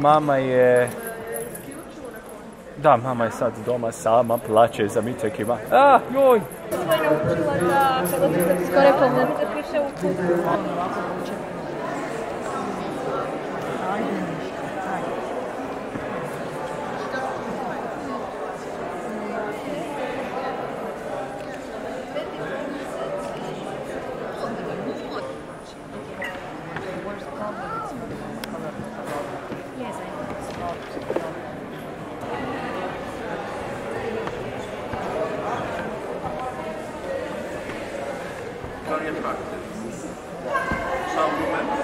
Mama je... Da, mama je sad doma sama, plaće za mitekima. A, joj! Naučila da kada skore pomoć da piše u kudu. Cumhuriyet Partisi. Samimi.